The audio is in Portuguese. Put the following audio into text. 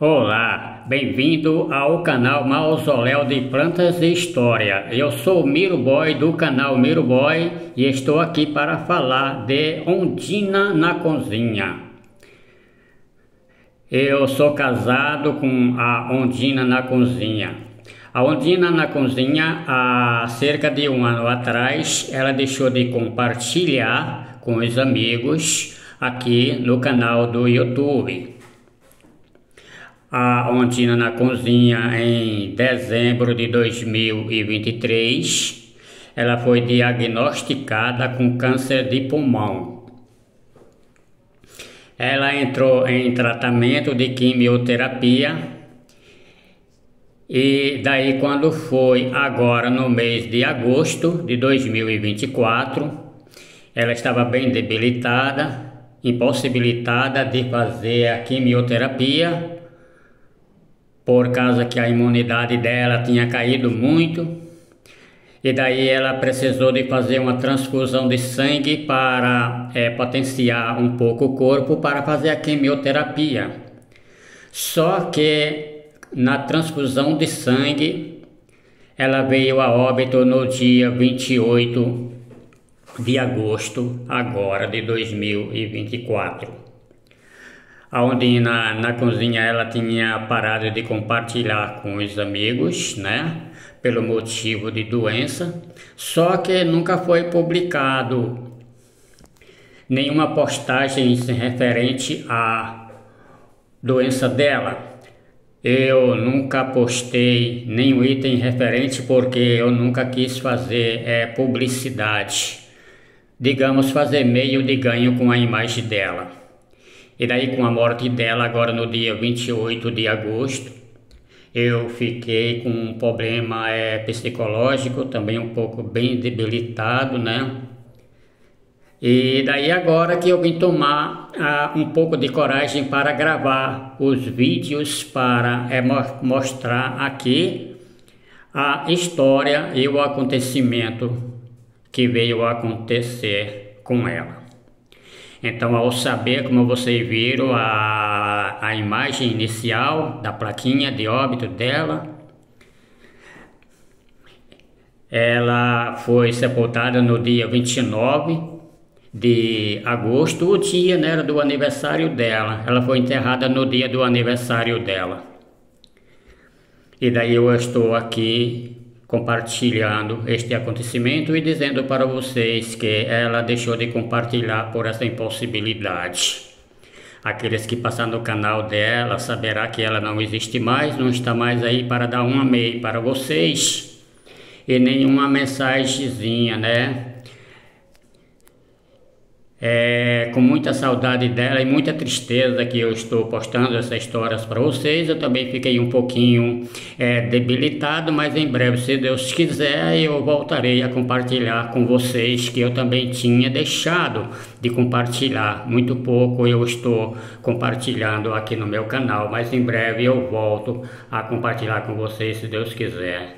Olá, bem-vindo ao canal Mausoléu de Plantas e História. Eu sou Miro Boy do canal Miro Boy e estou aqui para falar de Ondina na cozinha. Eu sou casado com a Ondina na cozinha. A Ondina na cozinha, há cerca de um ano atrás, ela deixou de compartilhar com os amigos aqui no canal do YouTube a Ondina na Cozinha em dezembro de 2023. Ela foi diagnosticada com câncer de pulmão. Ela entrou em tratamento de quimioterapia e daí quando foi agora no mês de agosto de 2024, ela estava bem debilitada, impossibilitada de fazer a quimioterapia por causa que a imunidade dela tinha caído muito. E daí ela precisou de fazer uma transfusão de sangue para é, potenciar um pouco o corpo para fazer a quimioterapia. Só que na transfusão de sangue ela veio a óbito no dia 28 de agosto agora de 2024 onde na, na cozinha ela tinha parado de compartilhar com os amigos, né? Pelo motivo de doença, só que nunca foi publicado nenhuma postagem referente à doença dela. Eu nunca postei nenhum item referente porque eu nunca quis fazer é, publicidade, digamos, fazer meio de ganho com a imagem dela. E daí com a morte dela agora no dia 28 de agosto, eu fiquei com um problema é, psicológico, também um pouco bem debilitado, né? E daí agora que eu vim tomar ah, um pouco de coragem para gravar os vídeos para é, mostrar aqui a história e o acontecimento que veio acontecer com ela. Então, ao saber, como vocês viram, a, a imagem inicial da plaquinha de óbito dela, ela foi sepultada no dia 29 de agosto, o dia né, do aniversário dela. Ela foi enterrada no dia do aniversário dela. E daí eu estou aqui compartilhando este acontecimento e dizendo para vocês que ela deixou de compartilhar por essa impossibilidade. Aqueles que passam no canal dela saberá que ela não existe mais, não está mais aí para dar um amei para vocês e nenhuma mensagenzinha, né? É, com muita saudade dela e muita tristeza que eu estou postando essas histórias para vocês. Eu também fiquei um pouquinho é, debilitado, mas em breve, se Deus quiser, eu voltarei a compartilhar com vocês que eu também tinha deixado de compartilhar. Muito pouco eu estou compartilhando aqui no meu canal, mas em breve eu volto a compartilhar com vocês, se Deus quiser.